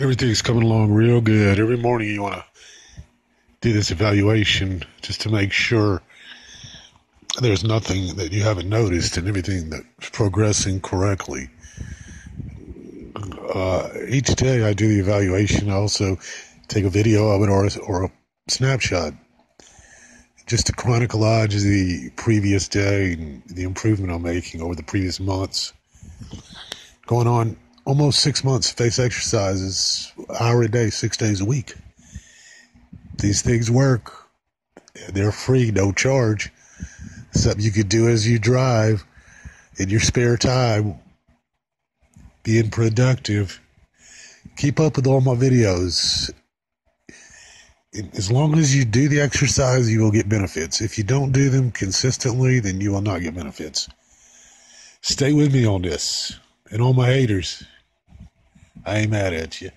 Everything's coming along real good. Every morning you want to do this evaluation just to make sure there's nothing that you haven't noticed and everything that's progressing correctly. Uh, each day I do the evaluation. I also take a video of it or, or a snapshot just to chronologize the previous day and the improvement I'm making over the previous months. Going on almost six months face exercises, hour a day, six days a week. These things work. They're free, no charge. Something you could do as you drive in your spare time, being productive. Keep up with all my videos. As long as you do the exercise, you will get benefits. If you don't do them consistently, then you will not get benefits. Stay with me on this. And all my haters, Ain't mad at you.